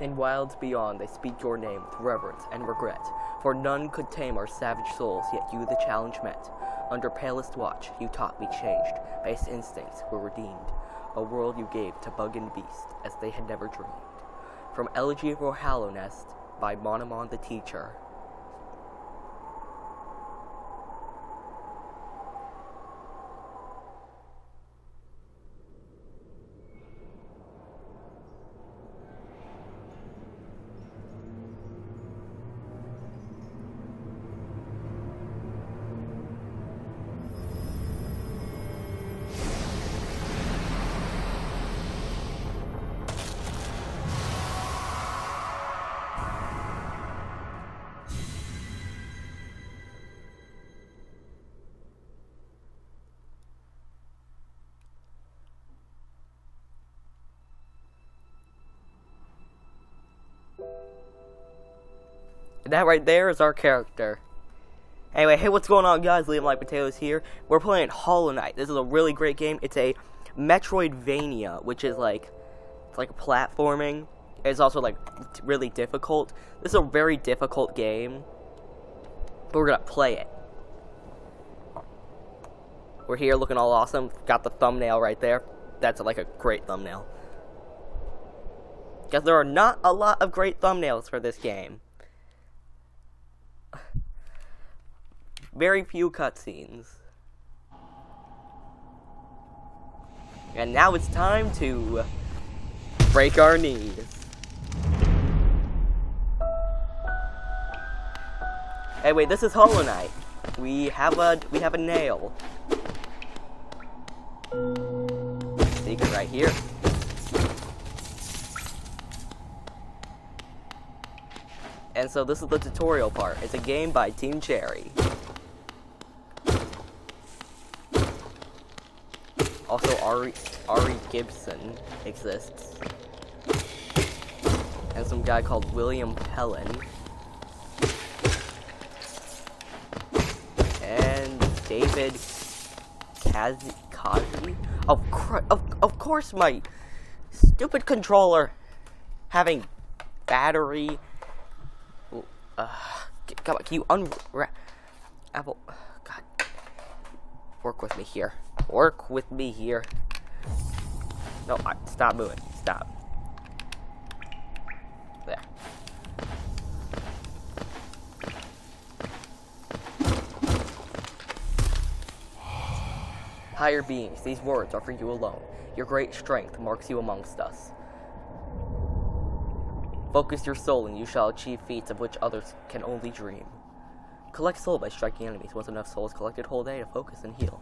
In wilds beyond, they speak your name with reverence and regret. For none could tame our savage souls, yet you the challenge met. Under palest watch, you taught me changed. Base instincts were redeemed. A world you gave to bug and beast, as they had never dreamed. From Elegy for Hallownest by Monomon the Teacher. That right there is our character. Anyway, hey, what's going on, guys? Liam Like Potatoes here. We're playing Hollow Knight. This is a really great game. It's a Metroidvania, which is like, it's like a platforming. It's also like really difficult. This is a very difficult game, but we're gonna play it. We're here looking all awesome. Got the thumbnail right there. That's like a great thumbnail. Because there are not a lot of great thumbnails for this game. Very few cutscenes. And now it's time to break our knees. Hey, wait, this is Hollow Knight. We have a we have a nail. Secret right here. And so this is the tutorial part. It's a game by Team Cherry. Also, Ari, Ari Gibson exists. And some guy called William Pellen. And David Kazi, Kazi? Of, of, of course my stupid controller having battery uh, come on, can you unwrap? Apple, God, work with me here. Work with me here. No, I, stop moving. Stop. There. Higher beings, these words are for you alone. Your great strength marks you amongst us. Focus your soul and you shall achieve feats of which others can only dream. Collect soul by striking enemies. Once enough souls collected, hold A to focus and heal.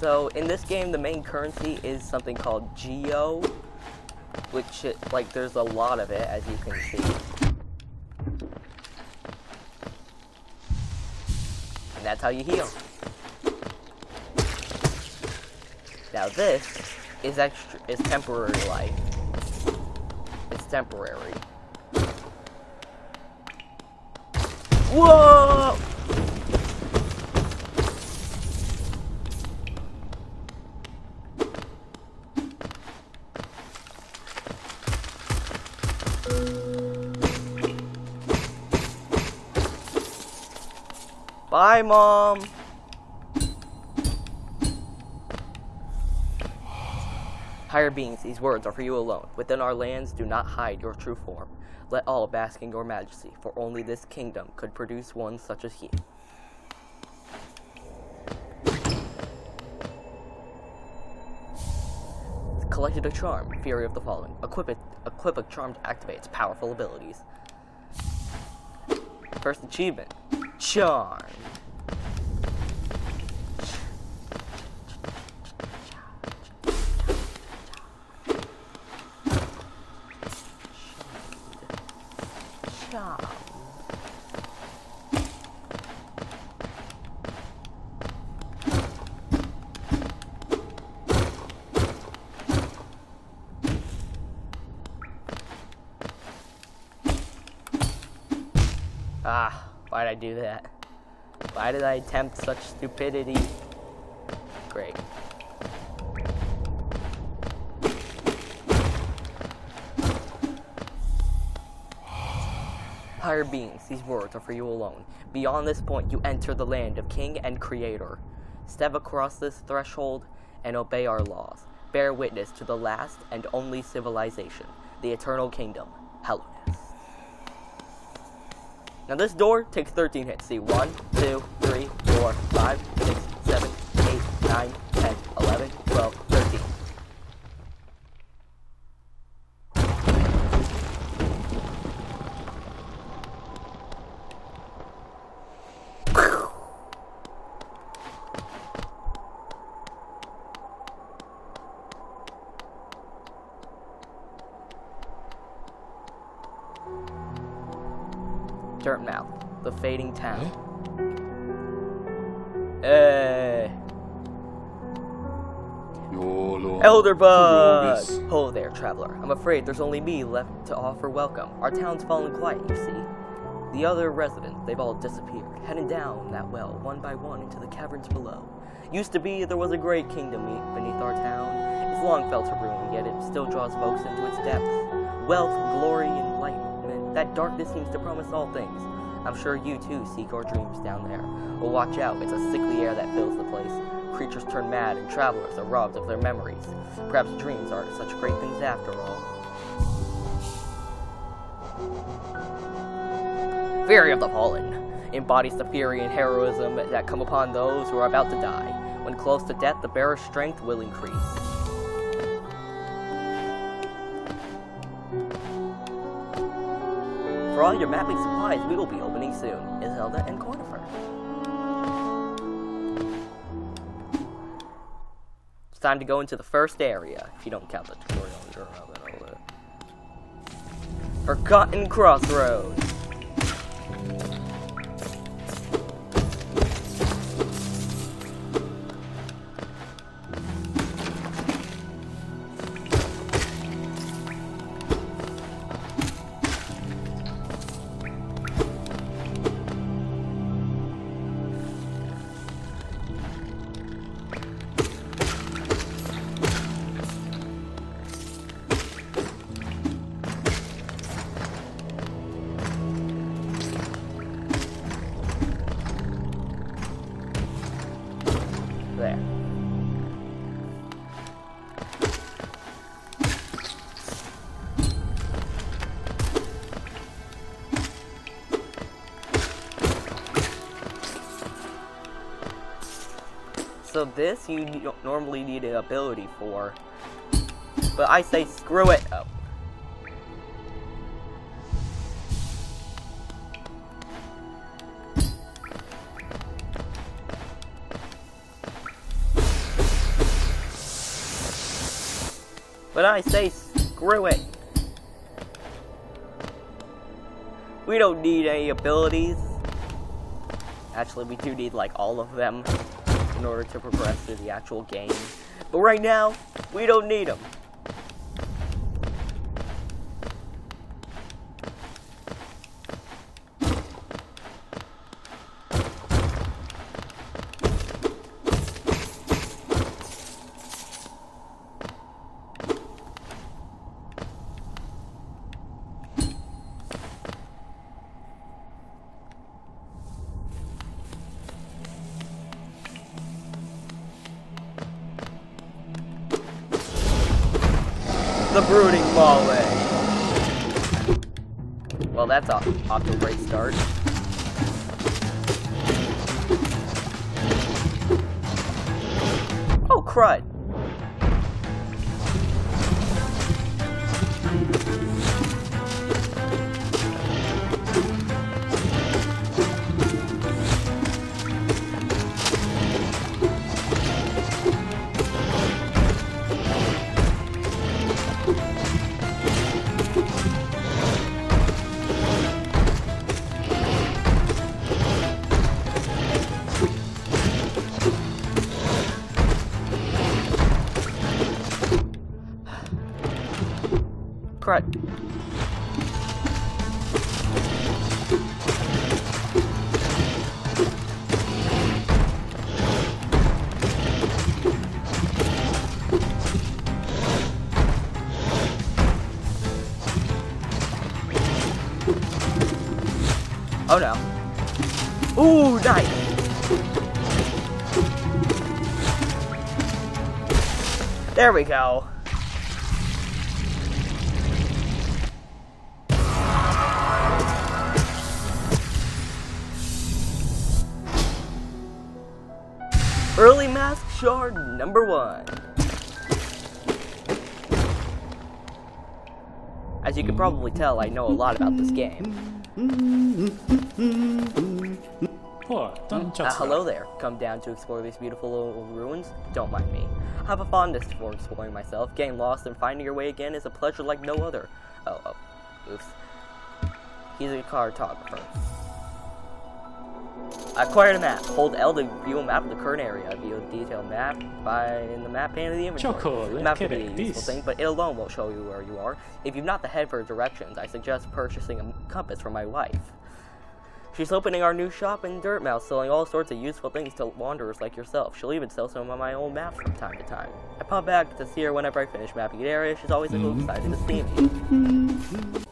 So in this game, the main currency is something called Geo, which like there's a lot of it as you can see. And that's how you heal. Now this is extra is temporary life. It's temporary. Whoa! Bye, Mom. Higher beings, these words are for you alone. Within our lands, do not hide your true form. Let all bask in your majesty, for only this kingdom could produce one such as he. Collected a charm, Fury of the Fallen. Equip it, equip a charm to activate its powerful abilities. First achievement, Charm. shop. Ah, why did I do that? Why did I attempt such stupidity? Higher beings, these words are for you alone. Beyond this point, you enter the land of King and Creator. Step across this threshold and obey our laws. Bear witness to the last and only civilization, the Eternal Kingdom, Hallownest. Now this door takes 13 hits. See, 1, 2, 3, 4, 5, 6, 7, 8, 9, town. Hey, YOLO. Elderbug! Hello there, traveler. I'm afraid there's only me left to offer welcome. Our town's fallen quiet, you see. The other residents, they've all disappeared, heading down that well, one by one, into the caverns below. Used to be there was a great kingdom beneath our town. It's long fell to ruin, yet it still draws folks into its depths. Wealth, glory, enlightenment. That darkness seems to promise all things. I'm sure you too seek your dreams down there. Well, watch out, it's a sickly air that fills the place. Creatures turn mad and travelers are robbed of their memories. Perhaps dreams aren't such great things after all. Fury of the Fallen embodies the fury and heroism that come upon those who are about to die. When close to death, the bearer's strength will increase. For all your mapping supplies, we will be opening soon. Iselda and Cornifer. It's time to go into the first area, if you don't count the tutorial and. Forgotten Crossroads. So this you normally need an ability for, but I say screw it. Oh. But I say screw it. We don't need any abilities. Actually, we do need like all of them in order to progress through the actual game. But right now, we don't need them. The Brooding Mole. Well, that's off, off to a great start. Oh, crud. Crud. Ooh, nice. There we go. Early mask shard number one. As you can probably tell, I know a lot about this game. Oh, Uh, hello there. Come down to explore these beautiful little ruins? Don't mind me. I have a fondness for exploring myself. Getting lost and finding your way again is a pleasure like no other. Oh, oh. Oops. He's a cartographer. Acquire the map. Hold L to view a map of the current area. View a detailed map by in the map pane of the inventory. Choco, the map can be a useful this. thing, but it alone won't show you where you are. If you've not the head for directions, I suggest purchasing a compass for my wife. She's opening our new shop in Dirtmouth, selling all sorts of useful things to wanderers like yourself. She'll even sell some of my old maps from time to time. I pop back to see her whenever I finish mapping the area. She's always a little mm-hmm. excited to see me.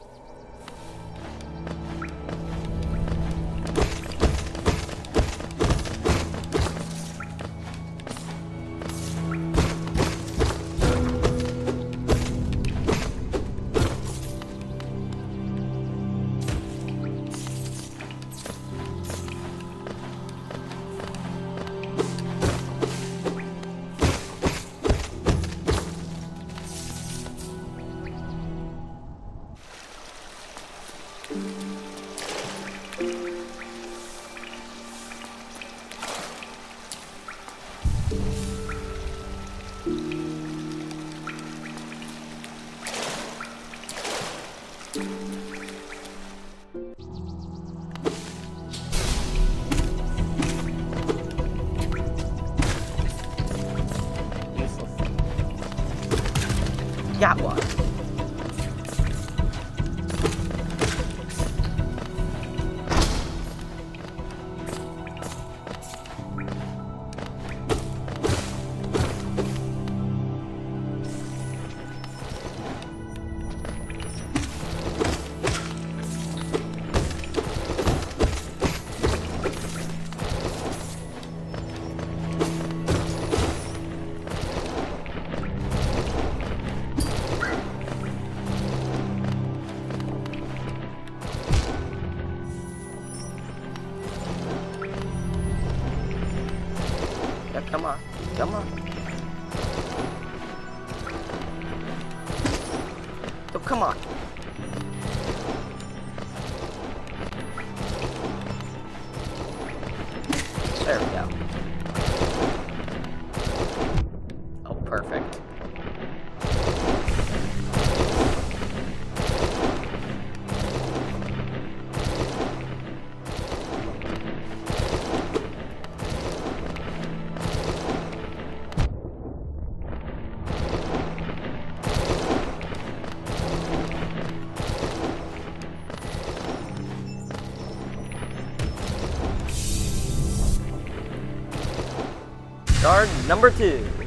Guard number two.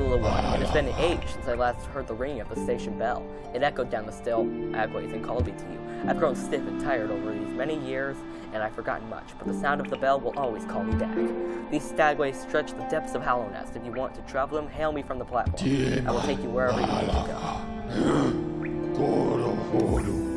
Little one. It has been an age since I last heard the ringing of the station bell. It echoed down the stagways and called me to you. I've grown stiff and tired over these many years, and I've forgotten much, but the sound of the bell will always call me back. These stagways stretch the depths of Hallownest. If you want to travel them, hail me from the platform. I will take you wherever you need to go.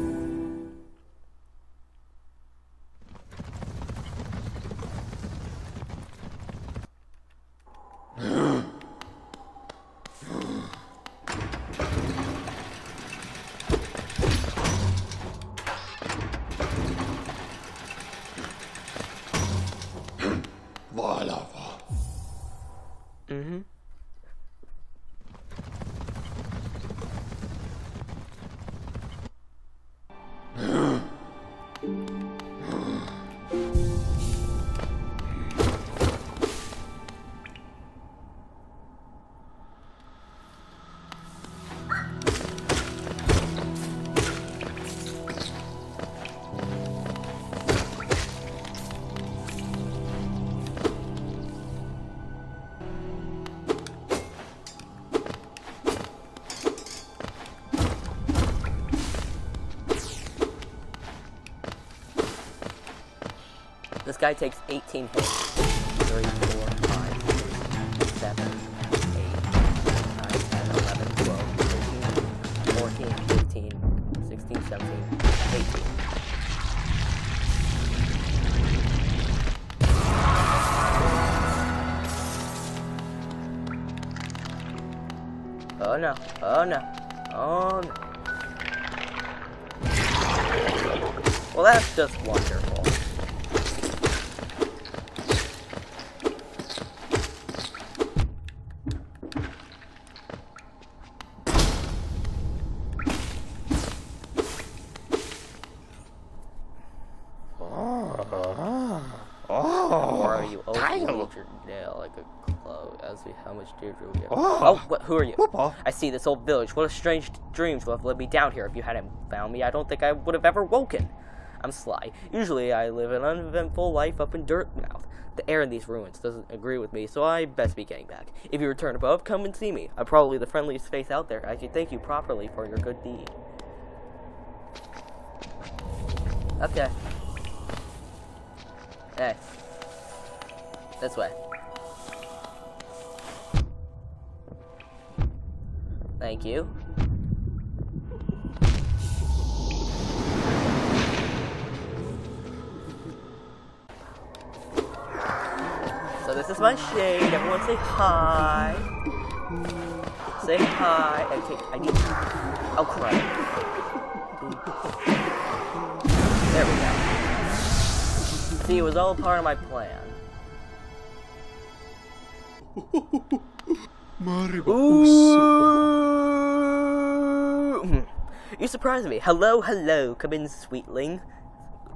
guy takes 18 hits. 3, 4, 5, 6, 7, 8, 9, 10, 11, 12, 13, 14, 15, 16, 17, 18. Oh no, oh no, oh no. Well, that's just wonderful. Are you opening your nail like a clove as we how much Deirdre will get? Oh. oh, what, who are you? I see this old village. What a strange dreams would have led me down here. If you hadn't found me, I don't think I would have ever woken. I'm Sly. Usually I live an uneventful life up in Dirtmouth. The air in these ruins doesn't agree with me, so I best be getting back. If you return above, come and see me. I'm probably the friendliest face out there. I can thank you properly for your good deed. Okay. Hey. This way. Thank you. So this is my shade. Everyone say hi. Say hi. Okay, I need. Oh crap. There we go. See, it was all part of my plan. Ooh. You surprised me. Hello, hello. Come in, sweetling.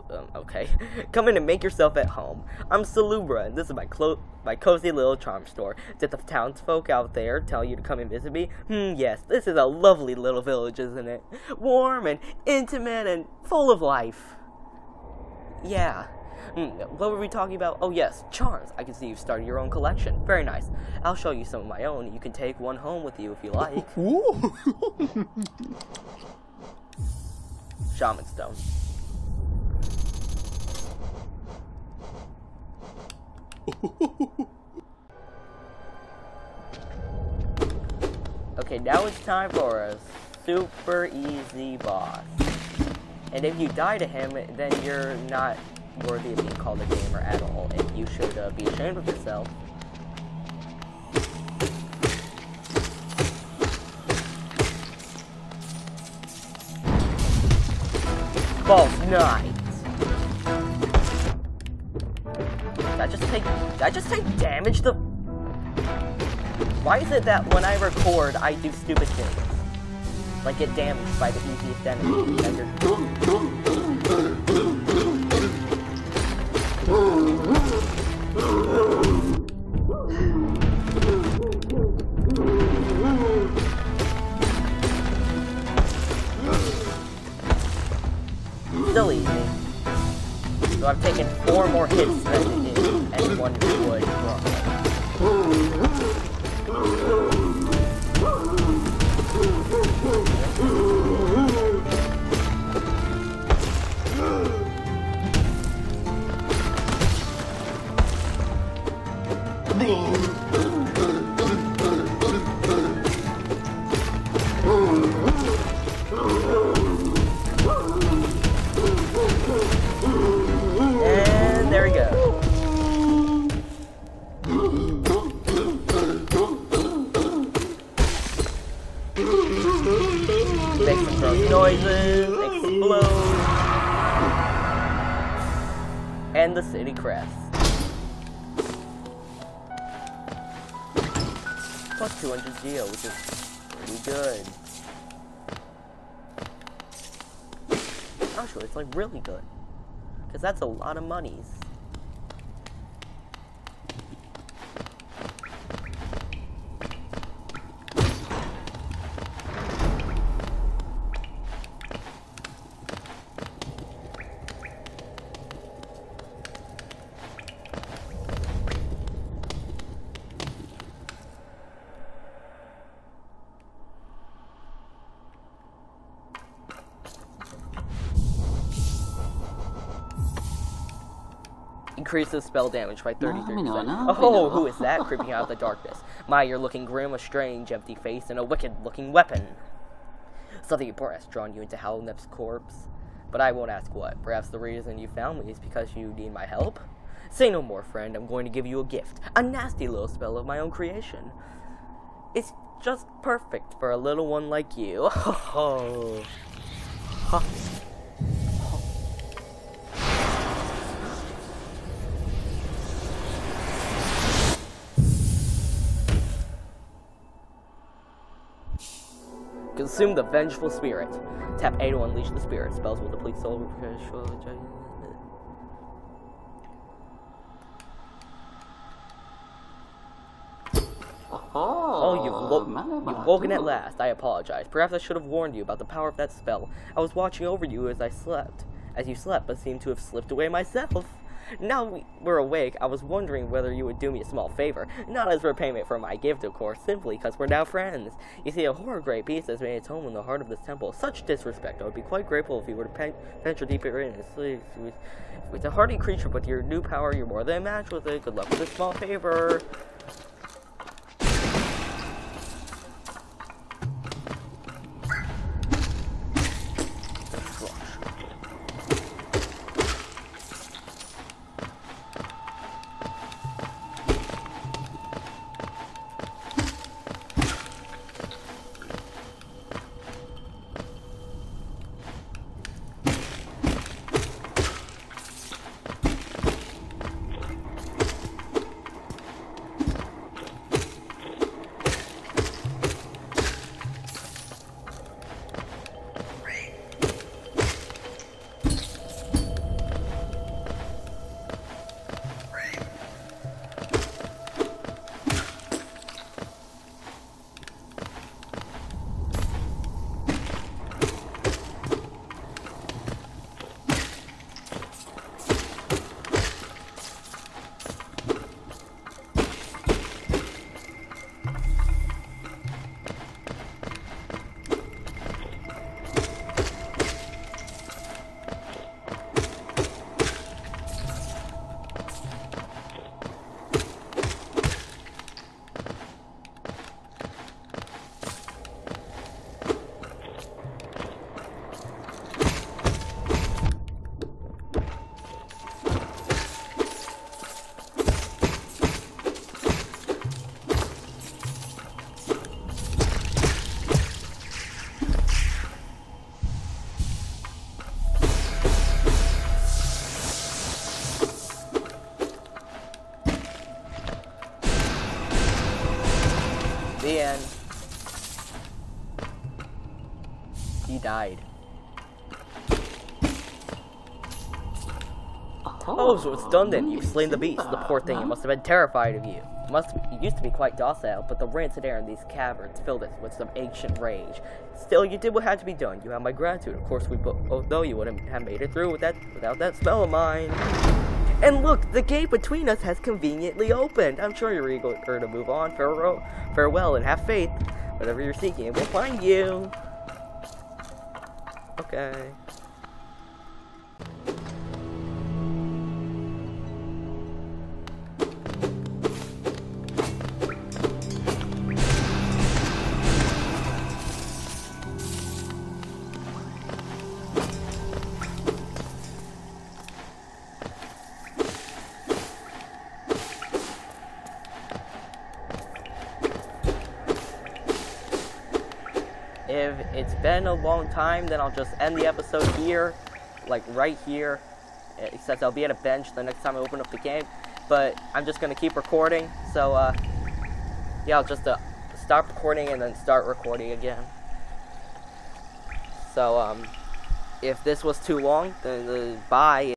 Um, okay. Come in and make yourself at home. I'm Salubra, and this is my clo- my cozy little charm store. Did the townsfolk out there tell you to come and visit me? Hmm, yes. This is a lovely little village, isn't it? Warm and intimate and full of life. Yeah. Hmm, what were we talking about? Oh, yes, charms. I can see you've started your own collection. Very nice. I'll show you some of my own. You can take one home with you if you like. Shaman Stone. Okay, now it's time for a super easy boss. And if you die to him, then you're not worthy of being called a gamer at all, and you should uh, be ashamed of yourself. False Knight. Did I just take did I just take damage the Why is it that when I record I do stupid things? Like get damaged by the easiest enemy easy. So I've taken four more hits than anyone geo, which is pretty good. Actually, it's like really good. Because that's a lot of monies. Increases spell damage by 33%. Oh, who is that creeping out of the darkness? My, you're looking grim, a strange, empty face, and a wicked-looking weapon. Something important has drawn you into Hallownest's corpse. But I won't ask what. Perhaps the reason you found me is because you need my help? Say no more, friend. I'm going to give you a gift. A nasty little spell of my own creation. It's just perfect for a little one like you. Oh. Consume the Vengeful Spirit. Tap A to unleash the spirit. Spells will deplete soul. Oh, you've, wo- you've woken at last. I apologize. Perhaps I should have warned you about the power of that spell. I was watching over you as I slept, as you slept, but seemed to have slipped away myself. Now we we're awake, I was wondering whether you would do me a small favor. Not as repayment for my gift, of course, simply because we're now friends. You see, a horror great beast has made its home in the heart of this temple. Such disrespect. I would be quite grateful if you were to pen- venture deeper in. It's, it's, it's a hardy creature, but your new power, you're more than a match with it. Good luck with this small favor. So it's done then. You've slain the beast. The poor thing. It must have been terrified of you. It must. It used to be quite docile, but the rancid air in these caverns filled it with some ancient rage. Still, you did what had to be done. You have my gratitude. Of course, we both know you wouldn't have made it through with that without that spell of mine. And look, the gate between us has conveniently opened. I'm sure you're eager to move on. Farewell, farewell, and have faith. Whatever you're seeking, it will find you. Okay. Been a long time, then I'll just end the episode here, like right here, except I'll be at a bench the next time I open up the game. But I'm just gonna keep recording, so uh, yeah, I'll just uh, stop recording and then start recording again. So, um, if this was too long, then uh, bye.